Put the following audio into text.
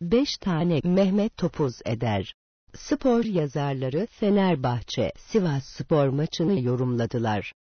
5 tane Mehmet Topuz eder. Spor yazarları Fenerbahçe Sivas Spor maçını yorumladılar.